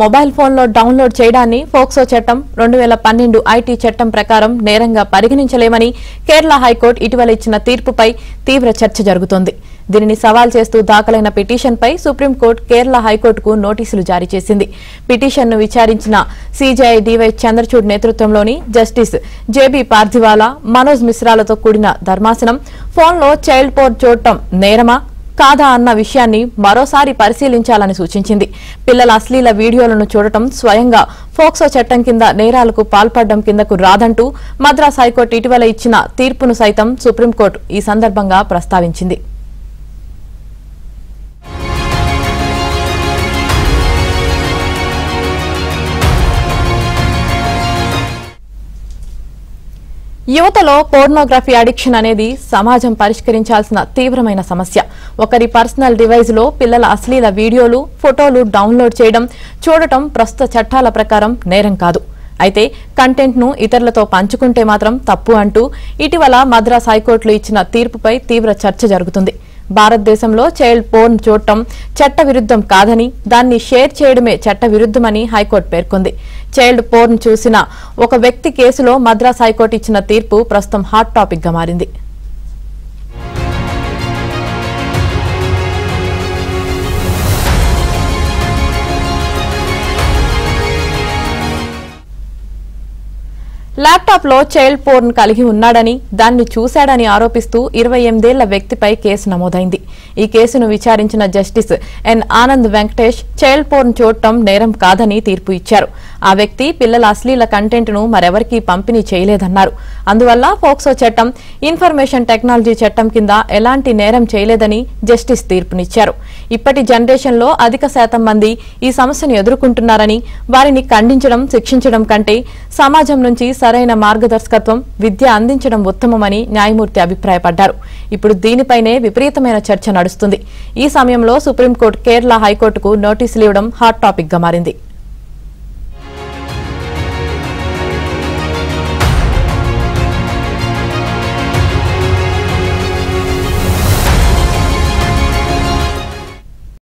Mobile ఫోన్లో download చేయడాన్ని POCSO చట్టం రెండు వేల పన్నెండు ఐటీ చట్టం ప్రకారం నేరంగా పరిగణించలేమని కేరళ హైకోర్టు ఇటీవల ఇచ్చిన తీర్పుపై తీవ్ర చర్చ జరుగుతోంది. దీనిని సవాల్ చేస్తూ దాఖలైన పిటిషన్పై సుప్రీంకోర్టు కేరళ హైకోర్టుకు నోటీసులు జారీ చేసింది. పిటిషన్ను విచారించిన సీజేఐ డివై చంద్రచూడ్ నేతృత్వంలోని జస్టిస్ జేబీ పార్థివాలా మనోజ్ మిశ్రాలతో కూడిన ధర్మాసనం ఫోన్లో చైల్డ్ పోర్ చూడటం నేరమా? కాదా అన్న విషయాన్ని మరోసారి పరిశీలించాలని సూచించింది. పిల్లల అశ్లీల వీడియోలను చూడటం స్వయంగా ఫోక్సో చట్టం కింద నేరాలకు పాల్పడడం కిందకు రాదంటూ మద్రాస్ హైకోర్టు ఇటీవల ఇచ్చిన తీర్పును సైతం సుప్రీంకోర్టు ఈ సందర్భంగా ప్రస్తావించింది. యువతలో పోర్నోగ్రఫీ అడిక్షన్ అనేది సమాజం పరిష్కరించాల్సిన తీవ్రమైన సమస్య. ఒకరి పర్సనల్ డివైజ్లో పిల్లల అశ్లీల వీడియోలు ఫోటోలు డౌన్లోడ్ చేయడం చూడటం ప్రస్తుత చట్టాల ప్రకారం నేరం కాదు. అయితే కంటెంట్ను ఇతరులతో పంచుకుంటే మాత్రం తప్పు అంటూ ఇటీవల మద్రాస్ హైకోర్టులో ఇచ్చిన తీర్పుపై తీవ్ర చర్చ జరుగుతుంది. భారతదేశంలో చైల్డ్ పోర్న్ చూడటం చట్ట విరుద్ధం కాదని దాన్ని షేర్ చేయడమే చట్ట విరుద్ధమని హైకోర్టు పేర్కొంది. చైల్డ్ పోర్న్ చూసిన ఒక వ్యక్తి కేసులో మద్రాస్ హైకోర్టు ఇచ్చిన తీర్పు ప్రస్తుతం హాట్ టాపిక్గా మారింది. ల్యాప్టాప్లో చైల్డ్ పోర్న్ కలిగి ఉన్నాడని దాన్ని చూశాడని ఆరోపిస్తూ ఇరవై ఎనిమిదేళ్ళ వ్యక్తిపై కేసు నమోదైంది. ఈ కేసును విచారించిన justice N Anand Venkatesh child porn చూడటం నేరం కాదని తీర్పు ఇచ్చారు. ఆ వ్యక్తి పిల్లల అశ్లీల కంటెంట్ను మరెవరికీ పంపిణీ చేయలేదన్నారు. అందువల్ల ఫోక్సో చట్టం ఇన్ఫర్మేషన్ టెక్నాలజీ చట్టం కింద ఎలాంటి నేరం చేయలేదని జస్టిస్ తీర్పునిచ్చారు. ఇప్పటి జనరేషన్లో అధిక శాతం మంది ఈ సమస్యను ఎదుర్కొంటున్నారని వారిని ఖండించడం శిక్షించడం కంటే సమాజం నుంచి సరైన మార్గదర్శకత్వం విద్య అందించడం ఉత్తమమని న్యాయమూర్తి అభిప్రాయపడ్డారు. ఇప్పుడు దీనిపైనే విపరీతమైన చర్చ నడుస్తుంది. ఈ సమయంలో సుప్రీంకోర్టు కేరళ హైకోర్టుకు నోటీసులు ఇవ్వడం హాట్ టాపిక్గా మారింది.